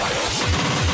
Trials.